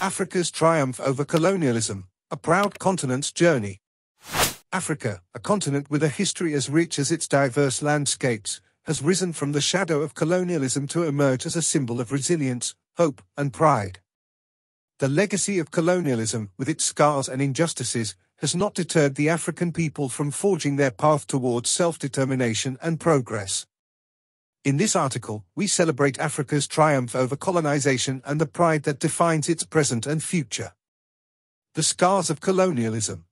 Africa's Triumph Over Colonialism, A Proud Continent's Journey. Africa, a continent with a history as rich as its diverse landscapes, has risen from the shadow of colonialism to emerge as a symbol of resilience, hope, and pride. The legacy of colonialism, with its scars and injustices, has not deterred the African people from forging their path towards self-determination and progress. In this article, we celebrate Africa's triumph over colonization and the pride that defines its present and future. The scars of colonialism.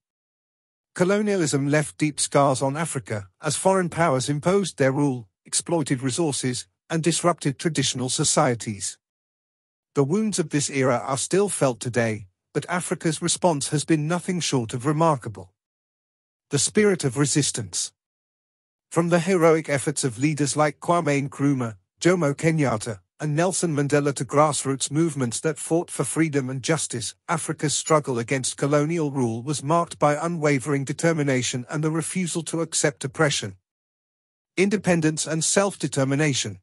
Colonialism left deep scars on Africa as foreign powers imposed their rule, exploited resources, and disrupted traditional societies. The wounds of this era are still felt today, but Africa's response has been nothing short of remarkable. The spirit of resistance. From the heroic efforts of leaders like Kwame Nkrumah, Jomo Kenyatta, and Nelson Mandela to grassroots movements that fought for freedom and justice, Africa's struggle against colonial rule was marked by unwavering determination and the refusal to accept oppression. Independence and self-determination.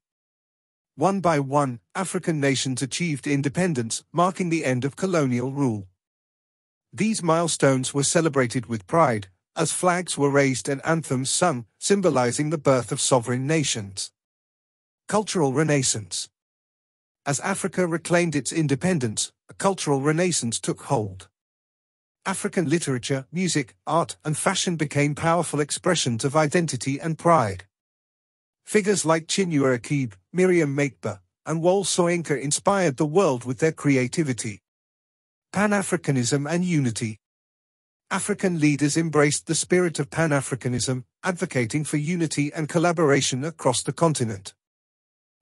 One by one, African nations achieved independence, marking the end of colonial rule. These milestones were celebrated with pride, as flags were raised and anthems sung, symbolizing the birth of sovereign nations. Cultural Renaissance As Africa reclaimed its independence, a cultural renaissance took hold. African literature, music, art, and fashion became powerful expressions of identity and pride. Figures like Chinua Achebe, Miriam Makeba, and Wole Soyinka inspired the world with their creativity. Pan-Africanism and Unity African leaders embraced the spirit of Pan-Africanism, advocating for unity and collaboration across the continent.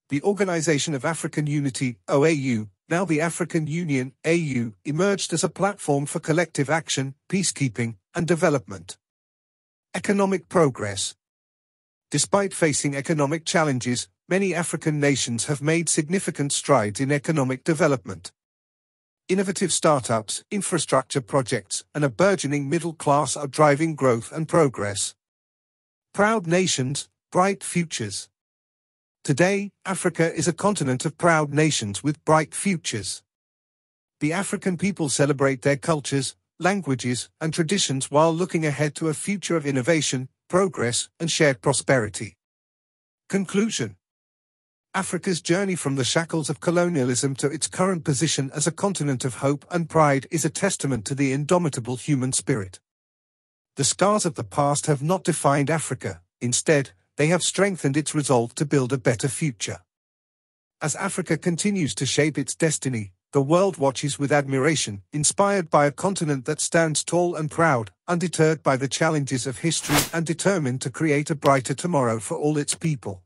The Organization of African Unity, OAU, now the African Union, AU, emerged as a platform for collective action, peacekeeping, and development. Economic progress. Despite facing economic challenges, many African nations have made significant strides in economic development. Innovative startups, infrastructure projects, and a burgeoning middle class are driving growth and progress. Proud nations, bright futures. Today, Africa is a continent of proud nations with bright futures. The African people celebrate their cultures, languages, and traditions while looking ahead to a future of innovation, progress, and shared prosperity. Conclusion Africa's journey from the shackles of colonialism to its current position as a continent of hope and pride is a testament to the indomitable human spirit. The scars of the past have not defined Africa, instead, they have strengthened its resolve to build a better future. As Africa continues to shape its destiny, the world watches with admiration, inspired by a continent that stands tall and proud, undeterred by the challenges of history and determined to create a brighter tomorrow for all its people.